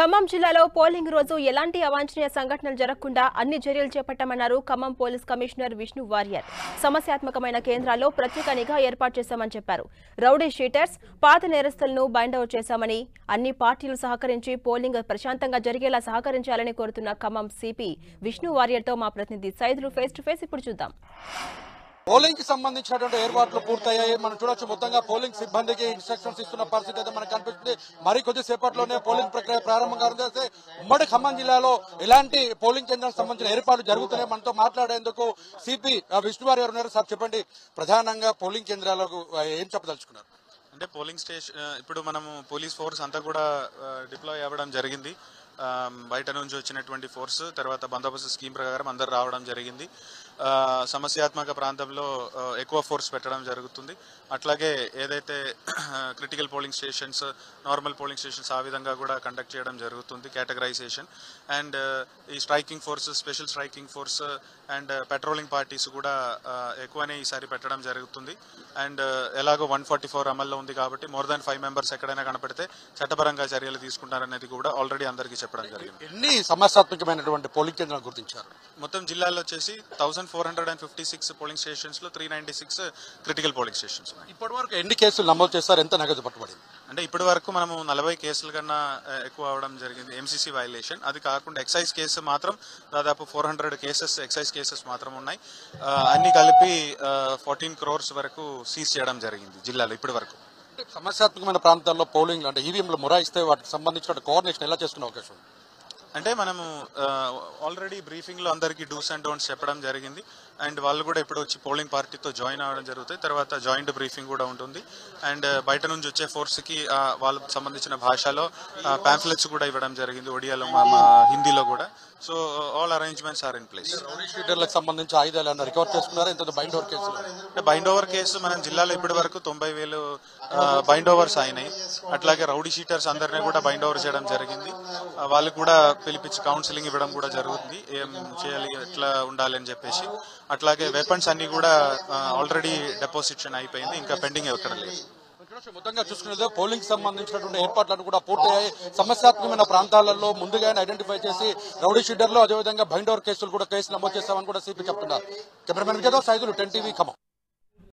ఖమ్మం జిల్లాలో పోలింగ్ రోజు ఎలాంటి అవాంఛనీయ సంఘటనలు జరగకుండా అన్ని చర్యలు చేపట్టామన్నారు ఖమ్మం పోలీస్ కమిషనర్ విష్ణు వారియర్. సమస్యాత్మకమైన కేంద్రాల్లో ప్రత్యేక నిఘా ఏర్పాటు చేశామని చెప్పారు. రౌడీ షీటర్స్ పాత నేరస్తులను బైండౌట్ చేశామని అన్ని పార్టీలు సహకరించి పోలింగ్ ప్రశాంతంగా జరిగేలా సహకరించాలని కోరుతున్న ఖమ్మం సిపి విష్ణు వారియర్తో మా ప్రతినిధి సైదులు ఫేస్ టు ఫేస్ ఇప్పుడు చూద్దాం. పోలింగ్కి సంబంధించినటువంటి ఏర్పాట్లు పూర్తయ్యాయి. మనం చూడొచ్చు మొత్తంగా పోలింగ్ సిబ్బందికి ఇన్స్ట్రక్షన్స్ ఇస్తున్న పరిస్థితి అయితే మనకు కనిపిస్తుంది. మరి కొద్ది సేపట్లోనే పోలింగ్ ప్రక్రియ ప్రారంభం కానుంది ఉమ్మడి ఖమ్మం జిల్లాలో ఇలాంటి పోలింగ్ కేంద్రానికి సంబంధించిన ఏర్పాట్లు జరుగుతున్నాయి. మనతో మాట్లాడేందుకు సిపి విష్ణువారి గారు ఉన్నారు? సార్ చెప్పండి. ప్రధానంగా పోలింగ్ కేంద్రాలకు ఏం చెప్పదలుచుకున్నారు? అంటే పోలింగ్ స్టేషన్ ఇప్పుడు మనము పోలీస్ ఫోర్స్ అంతా కూడా డిప్లాయ్ అవ్వడం జరిగింది. బయట నుంచి వచ్చినటువంటి ఫోర్స్ తర్వాత బందోబస్తు స్కీమ్ ప్రకారం అందరు రావడం జరిగింది. సమస్యాత్మక ప్రాంతంలో ఎక్కువ ఫోర్స్ పెట్టడం జరుగుతుంది. అట్లాగే ఏదైతే critical polling stations normal polling stations ఆ విధంగా కూడా కండక్ట్ చేయడం జరుగుతుంది కేటగరైజేషన్ అండ్ ఈ striking force special striking force and patrolling parties కూడా ఎక్కువనే ఈసారి పెట్టడం జరుగుతుంది. అండ్ ఎలాగో వన్ ఫార్టీ ఫోర్ అమల్లో ఉంది కాబట్టి మోర్ దాన్ ఫైవ్ మెంబర్స్ ఎక్కడైనా కనపడితే చట్టపరంగా చర్యలు తీసుకుంటారనేది కూడా ఆల్రెడీ అందరికీ చెప్పడం జరిగింది. ఎన్ని సమస్యాత్మకమైనటువంటి పోలింగ్ కేంద్రాలు గుర్తించారు? మొత్తం జిల్లాలో వచ్చేసి thousand four hundred and fifty six polling స్టేషన్స్లో three ninety six critical polling stations ఉన్నాయి. ఇప్పటి వరకు ఎన్ని కేసులు నమోదు చేస్తారు ఎంత నగదు పట్టుబడింది? అంటే ఇప్పటి వరకు మనము నలభై కేసుల కన్నా ఎక్కువ అవడం జరిగింది ఎంసీసీ వైలేషన్ అది కాకుండా ఎక్సైజ్ కేసు మాత్రం దాదాపు four hundred cases excise cases మాత్రం ఉన్నాయి. అన్ని కలిపి ఫోర్టీన్ క్రోర్స్ వరకు సీజ్ చేయడం జరిగింది జిల్లాలో ఇప్పటి వరకు సమస్యాత్మకమైన ప్రాంతాల్లో పోలింగ్ అంటే ఈవీఎంలు మొరాయిస్తే వాటికి సంబంధించిన కోఆర్డినేషన్ ఎలా చేసుకునే అవకాశం ఉంది? అంటే మనము ఆల్రెడీ బ్రీఫింగ్లో అందరికీ డూస్ అండ్ డోంట్స్ చెప్పడం జరిగింది. అండ్ వాళ్ళు కూడా ఇప్పుడు వచ్చి పోలింగ్ పార్టీతో జాయిన్ అవ్వడం జరుగుతుంది. తర్వాత జాయింట్ బ్రీఫింగ్ కూడా ఉంటుంది. అండ్ బయట నుంచి వచ్చే ఫోర్స్కి ఆ, వాళ్ళకు సంబంధించిన భాషలో పాంఫ్లెట్స్ కూడా ఇవ్వడం జరిగింది ఒడియాలో మా- హిందీలో కూడా. So all arrangements are in place షీటర్లకు సంబంధించి ఆయుధాలు రికవర్ చేసుకున్నారా ఇంత బైండ్ ఓవర్ అంటే బైండ్ ఓవర్ కేసు మన జిల్లాలో ఇప్పటి వరకు తొంభై వేలు బైండ్ ఓవర్స్ అయినాయి. అట్లాగే రౌడీ షీటర్స్ అందరినీ కూడా బైండ్ ఓవర్ చేయడం జరిగింది. ఆ, వాళ్ళకు కూడా పిలిపించి కౌన్సిలింగ్ ఇవ్వడం కూడా జరుగుతుంది. ఏం చేయాలి ఎట్లా ఉండాలి అని చెప్పేసి. అట్లాగే వెపన్స్ అన్ని కూడా ఆల్రెడీ డెపోజిషన్ అయిపోయింది. ఇంకా పెండింగ్ ఎక్కడ లేదు. మొత్తంగా చూసుకునేది పోలింగ్ సంబంధించినటువంటి ఏర్పాట్లను కూడా పూర్తయ్యాయి. సమస్యాత్మకమైన ప్రాంతాలలో ముందుగానే ఐడెంటిఫై చేసి రౌడీ షీడర్లో అదేవిధంగా బైండోర్ కేసులు కూడా కేసు నమోదు చేస్తామని కూడా సిపి చెప్తున్నారు. Cameraman Vijay Saidulu ten TV Khammam.